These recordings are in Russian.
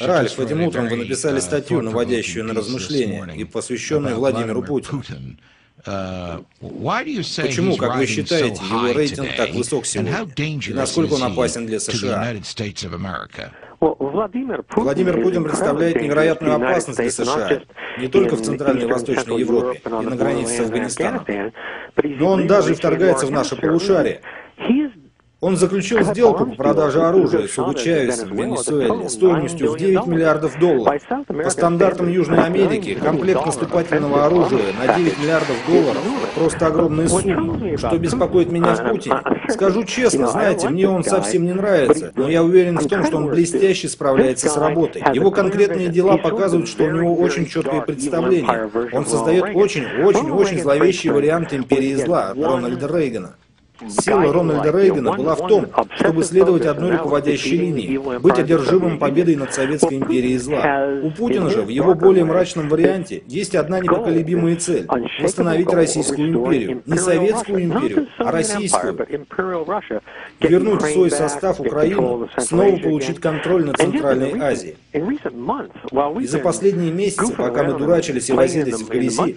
Ральф, этим утром вы написали статью, наводящую на размышления и посвященную Владимиру Путину. Почему, как вы считаете, его рейтинг так высок сегодня? И насколько он опасен для США? Владимир Путин представляет невероятную опасность для США, не только в Центральной и Восточной Европе и на границе с Афганистаном, но он даже вторгается в наше полушарие. Он заключил сделку по продаже оружия с Удучависом в Венесуэле стоимостью в 9 миллиардов долларов. По стандартам Южной Америки комплект наступательного оружия на 9 миллиардов долларов – просто огромная сумма. Что беспокоит меня в Путине? Скажу честно, знаете, мне он совсем не нравится, но я уверен в том, что он блестяще справляется с работой. Его конкретные дела показывают, что у него очень четкое представление. Он создает очень-очень-очень зловещий вариант империи зла Рональда Рейгана. Сила Рональда Рейгана была в том, чтобы следовать одной руководящей линии, быть одержимым победой над Советской империей зла. У Путина же в его более мрачном варианте есть одна непоколебимая цель – восстановить Российскую империю. Не Советскую империю, а Российскую. Вернуть в свой состав Украину, снова получить контроль над Центральной Азией. И за последние месяцы, пока мы дурачились и возились в грязи,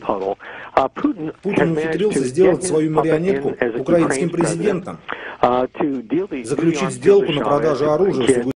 Путин ухитрился сделать свою марионетку украинским президентом, заключить сделку на продажу оружия